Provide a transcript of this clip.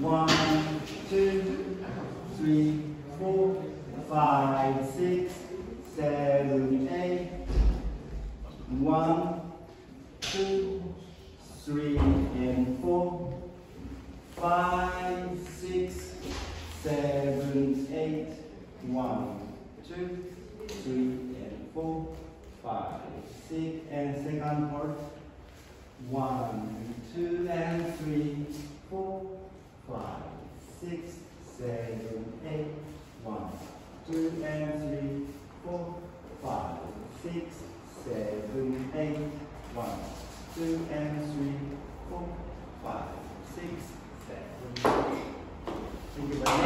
One, two, three, four, five, six, seven, eight. One, two, three, and four. Five, six, seven, eight. One, two, three, and four. Five, six, and second part. One, two, and three, four, five, six, seven, eight. One, and three, four, five, six, seven, eight. One, and three, four, five, six, seven. Thank you very much.